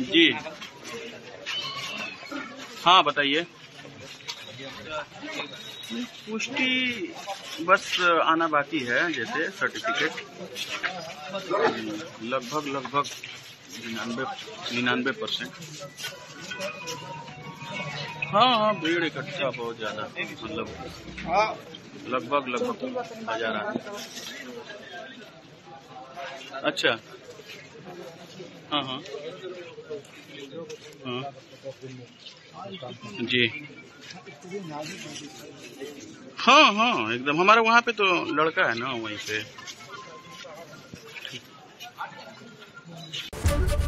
जी। हाँ बताइए। पुष्टि बस आना बाकी है जैसे सर्टिफिकेट लगभग लगभग निन्यानवे निन्यानवे परसेंट हाँ हाँ भीड़ इकट्ठा बहुत ज़्यादा मतलब लगभग लगभग हज़ार आदमी अच्छा। हाँ हाँ। हाँ। जी। हाँ हाँ एकदम, हमारे वहाँ पे तो लड़का है ना, वहीं पे।